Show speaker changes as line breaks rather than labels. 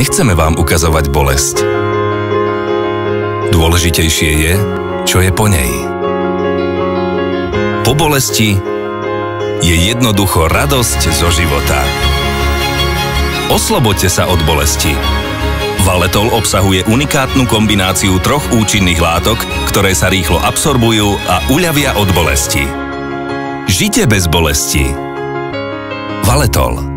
Nechceme vám ukazovať bolesť. Dôležitejšie je, čo je po nej. Po bolesti je jednoducho radosť zo života. Oslobodte sa od bolesti. Valetol obsahuje unikátnu kombináciu troch účinných látok, ktoré sa rýchlo absorbujú a uľavia od bolesti. Žite bez bolesti. Valetol.